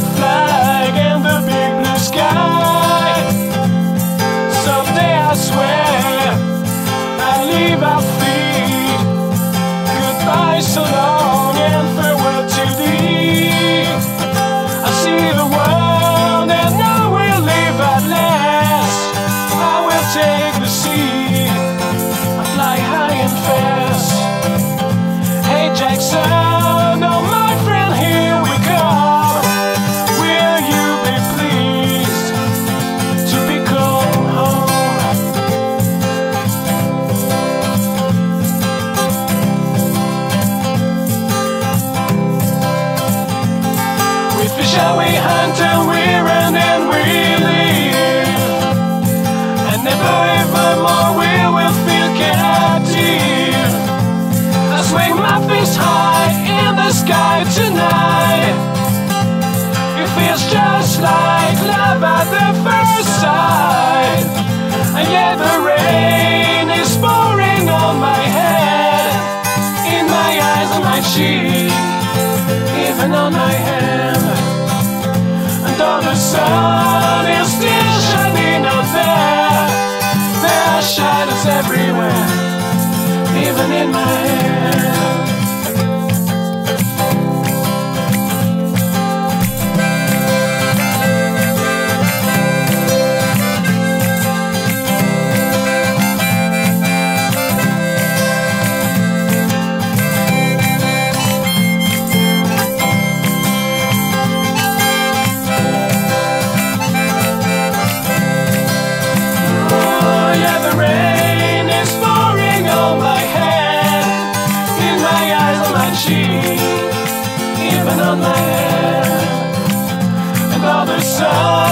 white flag And we hunt and we run and we live. And never ever more we will feel captive. I swing my fist high in the sky tonight. It feels just like love at the first sight. And yet the rain is pouring on my head, in my eyes and my cheek, even on my hand. The sun is still shining out there, there are shadows everywhere, even in my head. Even on head. And though the sun